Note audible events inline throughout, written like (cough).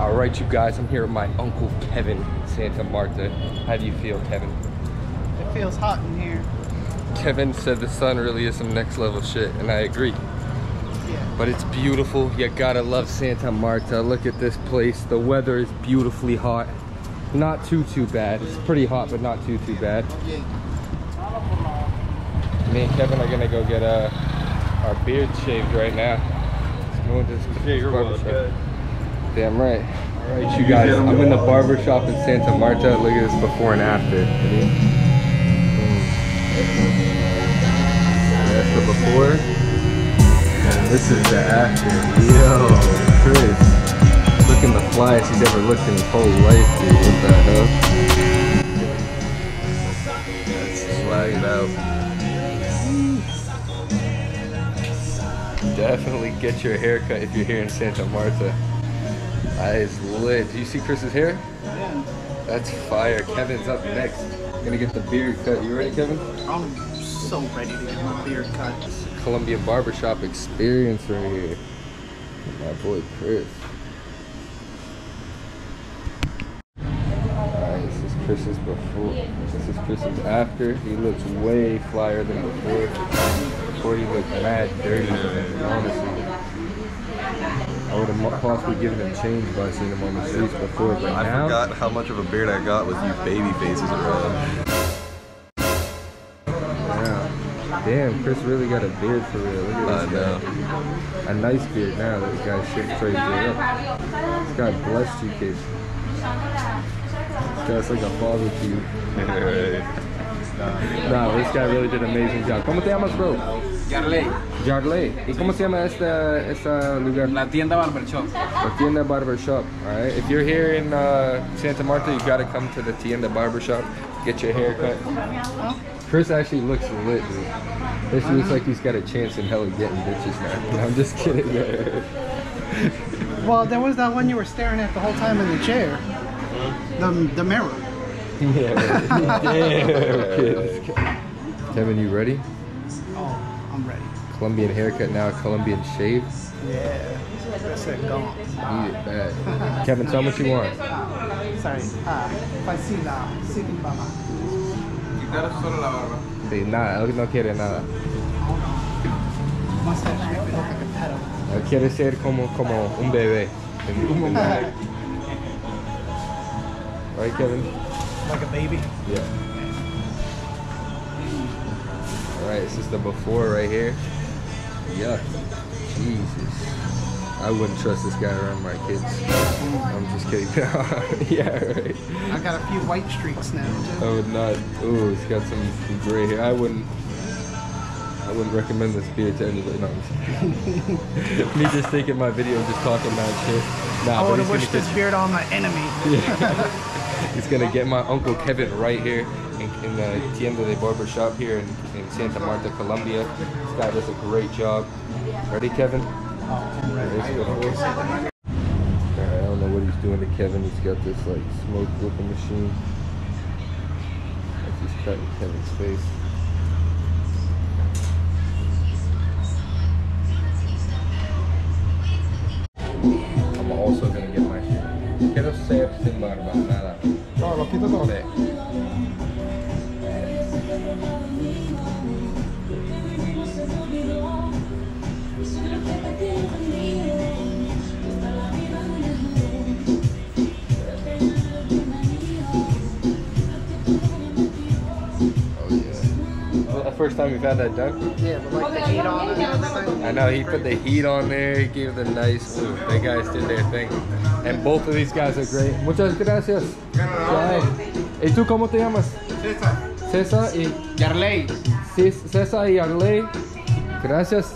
All right, you guys, I'm here with my uncle Kevin Santa Marta. How do you feel, Kevin? It feels hot in here. Kevin said the sun really is some next level shit, and I agree. Yeah. But it's beautiful. You gotta love Santa Marta. Look at this place. The weather is beautifully hot. Not too, too bad. It's pretty hot, but not too, too bad. Me and Kevin are gonna go get uh, our beard shaved right now. Let's go into this Yeah, you're Damn right. All right, you guys. I'm in the barber shop in Santa Marta. Look at this before and after. That's the before. And this is the after. Yo, Chris. Looking the flyest he's ever looked in his whole life, dude. What the hell? That's swagged out. Definitely get your haircut if you're here in Santa Marta. That is lit. Do you see Chris's hair? Yeah. That's fire. Kevin's up next. Gonna get the beard cut. You ready, Kevin? I'm so ready to get my beard cut. Colombian barbershop experience right here. My boy Chris. Alright, this is Chris's before. This is Chris's after. He looks way flyer than before. Before he looked mad dirty, honestly. I would have possibly given him change by seeing him on the streets before, but I now forgot how much of a beard I got with you baby faces around. Yeah. Damn, Chris really got a beard for real. Look I at this know. guy. A nice beard now. This guy should trade beard up. This guy blessed you, kids. This guy's like a father to you. (laughs) No, this guy really did an amazing job. ¿Cómo te llamas, bro? Yarley, Jarley. ¿Y cómo se llama esta, esta lugar? la tienda Barber Shop. La Tienda Barber Shop. Alright. If you're here in uh, Santa Marta, you gotta come to the Tienda Barber Shop. Get your hair cut. Chris actually looks lit, dude. This looks like he's got a chance in hell of getting bitches now. No, (laughs) I'm just kidding. Well, there was that one you were staring at the whole time in the chair. The, the mirror. (laughs) yeah, man. (laughs) Damn, kid. Kevin, you ready? Colombian haircut now, Colombian shave. Yeah. That's it, gone. Eat it bad. Kevin, tell me what you want. Sorry. Ah, fascina. Sitting mama. Quitar solo la barba. Sí, nada, él no quiere nada. Mustache, make me look like a pedo. Él quiere ser como, como un bebé. Right, Kevin? Like a baby. Yeah. Alright, this is the before right here. Yuck. Jesus. I wouldn't trust this guy around my kids. I'm just kidding. (laughs) yeah, right. I got a few white streaks now, Too. I would not. Ooh, he's got some, some gray hair. I wouldn't. I wouldn't recommend this beard to anybody. No, I'm just kidding. (laughs) Me just thinking my video, just talking that shit. Nah, I would have wished get this beard on my enemy. (laughs) He's gonna get my uncle Kevin right here in, in the Tienda de Barber shop here in, in Santa Marta, Colombia. Guy does a great job. Ready, Kevin? Let's I don't know what he's doing to Kevin. He's got this like smoke looking machine. Like he's cutting Kevin's face. I'm also gonna get my shit. Quiero ser sin barba, nada. Oh, lo quito todo. Oh, first time we've had that done? Yeah, but like the heat on it and everything. I know he put the heat on there. He gave the nice. Ooh, they guys did their thing, and both of these guys are great. Muchas gracias. Bye. ¿Y tú cómo te llamas? César César y Yarley. Cis- César y Arley. Gracias.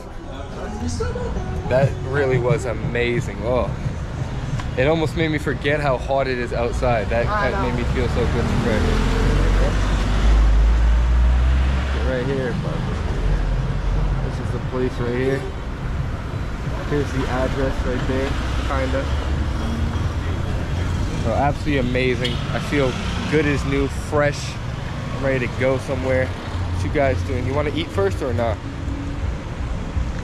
That really was amazing. Oh, it almost made me forget how hot it is outside. That, made me feel so good and fresh. Right here. This is the place right here. Here's the address right there, kinda. So absolutely amazing. I feel good as new, fresh. I'm ready to go somewhere. What you guys doing? You want to eat first or not?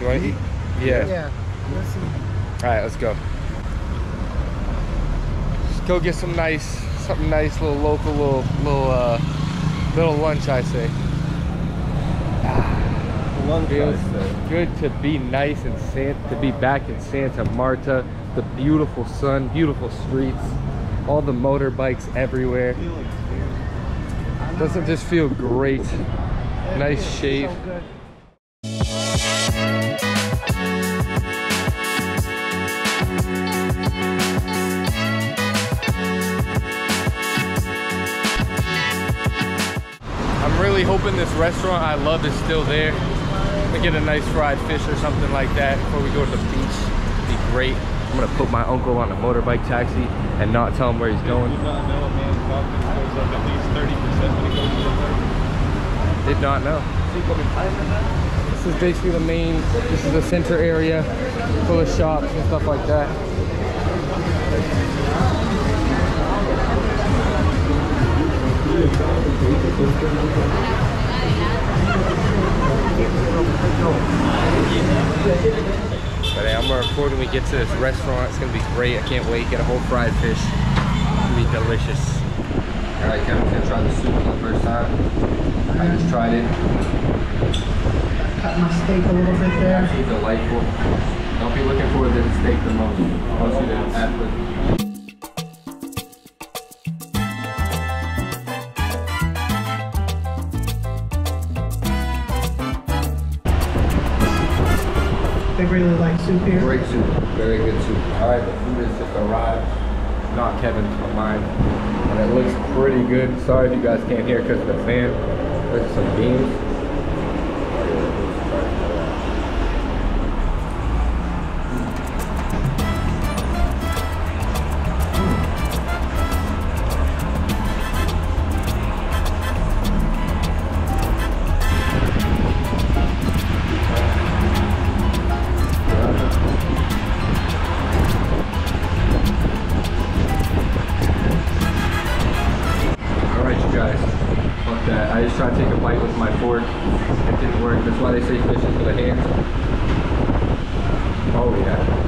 You want to eat? Yeah. Yeah. Listen. All right, let's go. go get some nice, something nice, little local, little, little, uh, little lunch. I say. Feels good to be nice and San to be back in Santa Marta. The beautiful sun, beautiful streets, all the motorbikes everywhere. Doesn't this feel great? Nice Feels shave. Hoping this restaurant I love is still there. I'm gonna get a nice fried fish or something like that before we go to the beach. It'd be great. I'm gonna put my uncle on a motorbike taxi and not tell him where he's going. Did not know a man's confidence goes up at least 30% when he goes to the. Did not know. This is basically the main, this is the center area full of shops and stuff like that. But hey, I'm gonna record when we get to this restaurant. It's gonna be great. I can't wait. Get a whole fried fish. It's gonna be delicious. All right, Kevin's gonna try the soup for the first time. I just tried it. Cut my steak a little bit there. Absolutely delightful. Don't be looking forward to the steak the most. Mostly the. They really like soup here. Great soup. Very good soup. All right, the food has just arrived. Not Kevin's, but mine. And it looks pretty good. Sorry if you guys can't hear because of the fan. There's some beans. Oh yeah.